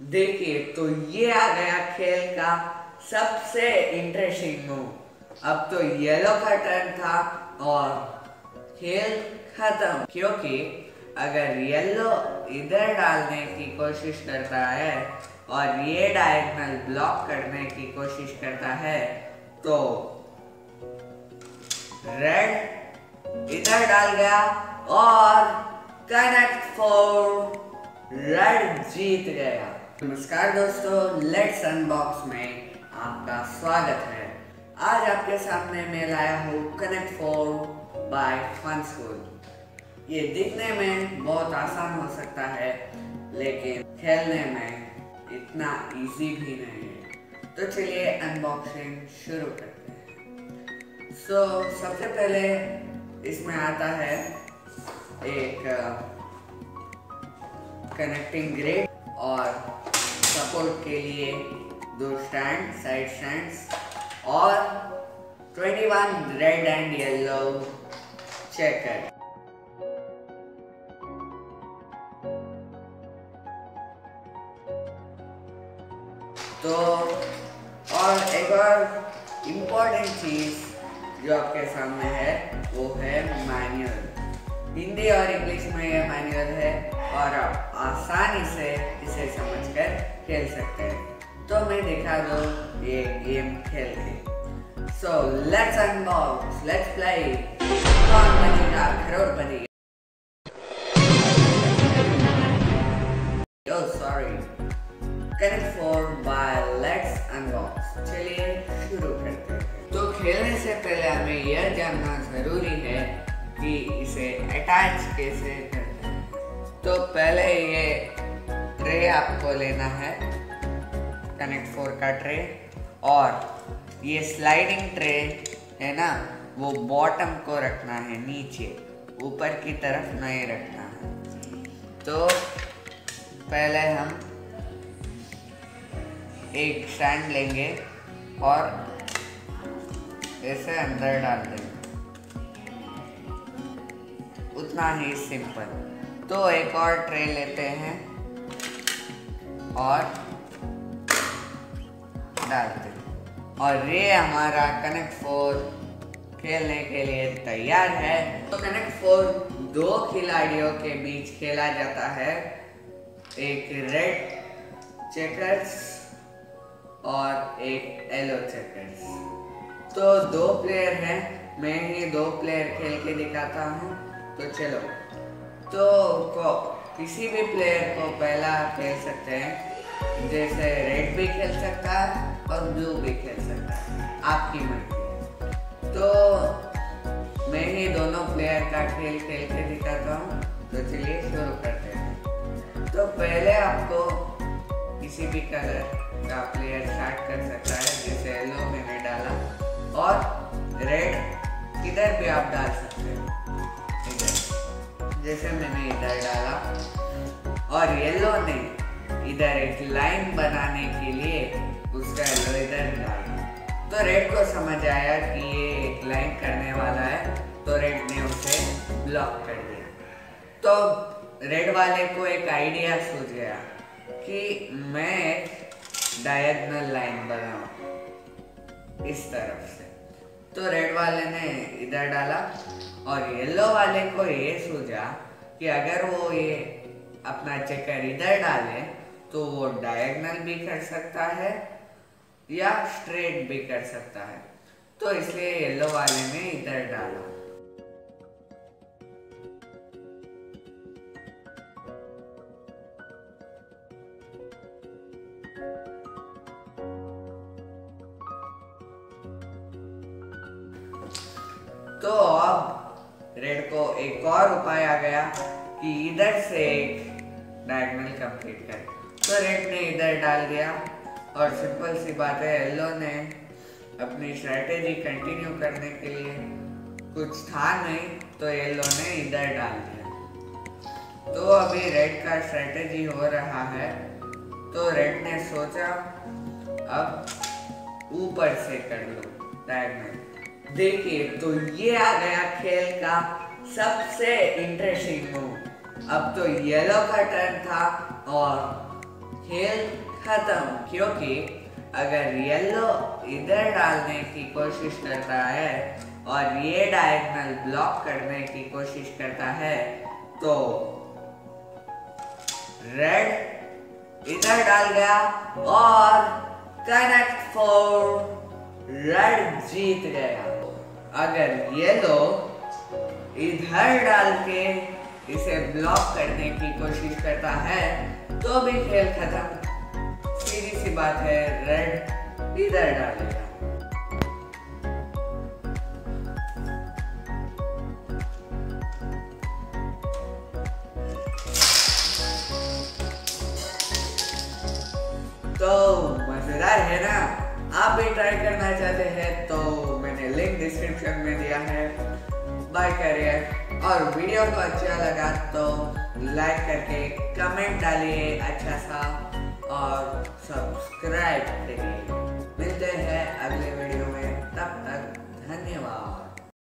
देखिए तो ये आ गया खेल का सबसे इंटरेस्टिंग मूव अब तो येलो का टर्न था और खेल खत्म, क्योंकि अगर येलो इधर डालने की कोशिश करता है और ये डायगनल ब्लॉक करने की कोशिश करता है तो रेड इधर डाल गया और कनेक्ट फोर रेड जीत गया। नमस्कार दोस्तों लेट्स अनबॉक्स में आपका स्वागत है। आज आपके सामने मैं लाया हूँ connect four by fun school ये दिखने में बहुत आसान हो सकता है लेकिन खेलने में इतना इजी भी नहीं है। तो चलिए अनबॉक्सिंग शुरू करते हैं। सो so, सबसे पहले इसमें आता है एक कनेक्टिंग ग्रेड और सपोर्ट के लिए दो स्टैंड साइड स्टैंड्स और 21 रेड एंड येलो चेकर तो और एक और इम्पोर्टेंट चीज़ जो आपके सामने है, वो है मैनुअल हिंदी और इंग्लिश में ये मैनुअल है और आप आसानी से इसे समझकर खेल सकते हैं। तो मैं दिखा दो ये गेम खेल के। So let's unbox let's play Kaun Banega? Crorepati Oh, sorry. Connect four by let's unbox चलिए शुरू करते हैं। तो खेलने से पहले हमें यह जानना ज़रूरी है कि इसे अटैच कैसे करते हैं। तो पहले ये ट्रे आपको लेना है कनेक्ट फोर का ट्रे और ये स्लाइडिंग ट्रे है ना, वो बॉटम को रखना है, नीचे, ऊपर की तरफ़ नहीं रखना है। तो पहले हम एक स्टैंड लेंगे और ऐसे अंदर डाल देंगे। उतना ही सिंपल। तो एक और ट्रे लेते हैं और डालते हैं। और ये हमारा कनेक्ट फोर खेलने के लिए तैयार है। तो कनेक्ट फोर दो खिलाड़ियों के बीच खेला जाता है। एक रेड चेकर्स और एक येलो चेकर्स तो दो प्लेयर हैं। मैं ही दो प्लेयर खेल के दिखाता हूँ। तो चलो। तो को, किसी भी प्लेयर को पहला खेल सकते हैं। जैसे रेड भी खेल सकता है और ब्लू भी खेल सकता है। आपकी मर्ज़ी। तो मैं ही दोनों प्लेयर का खेल खेल के दिखाता हूँ। तो चलिए शुरू करते हैं। तो पहले आपको किसी भी कलर का प्लेयर स्टार्ट कर सकता है। जैसे येलो मैंने डाला और रेड किधर भी आप डाल सकते हो। जैसे मैंने इधर डाला। और येलो ने, इधर एक लाइन बनाने के लिए उसका येलो इधर डाला। तो रेड को समझ आया कि ये एक लाइन करने वाला है तो रेड ने उसे ब्लॉक कर दिया। तो रेड वाले को एक आइडिया सूझ गया कि मैं डायगनल लाइन बनाऊँ इस तरफ़ से। तो रेड वाले ने इधर डाला और येलो वाले को ये सोचा कि अगर वो ये अपना चक्कर इधर डाले तो वो डायगनल भी कर सकता है या स्ट्रेट भी कर सकता है। तो इसलिए येलो वाले ने इधर डाला। तो अब रेड को एक और उपाय आ गया कि इधर से एक डायगोनल कंप्लीट कर। तो रेड ने इधर डाल दिया और सिंपल सी बात है येलो ने अपनी स्ट्रेटेजी कंटिन्यू करने के लिए कुछ था नहीं तो येलो ने इधर डाल दिया। तो अभी रेड का स्ट्रेटेजी हो रहा है। तो रेड ने सोचा, अब ऊपर से कर लो डायगोनल देखिए तो ये आ गया खेल का सबसे इंटरेस्टिंग मूव अब तो येलो का टर्न था और खेल खत्म, क्योंकि अगर येलो इधर डालने की कोशिश करता है और ये डायगनल ब्लॉक करने की कोशिश करता है तो रेड इधर डाल गया और कनेक्ट फोर रेड जीत गया। अगर ये लो इधर डाल के इसे ब्लॉक करने की कोशिश करता है तो भी खेल खत्म। सीधी सी बात है रेड इधर डालेगा तो मज़ेदार है ना? आप भी ट्राई करना चाहते हैं तो मैंने लिंक डिस्क्रिप्शन में दिया है। बाय करिए और वीडियो को अच्छा लगा तो लाइक करके कमेंट डालिए अच्छा सा। और सब्सक्राइब करिए। मिलते हैं अगले वीडियो में। तब तक धन्यवाद।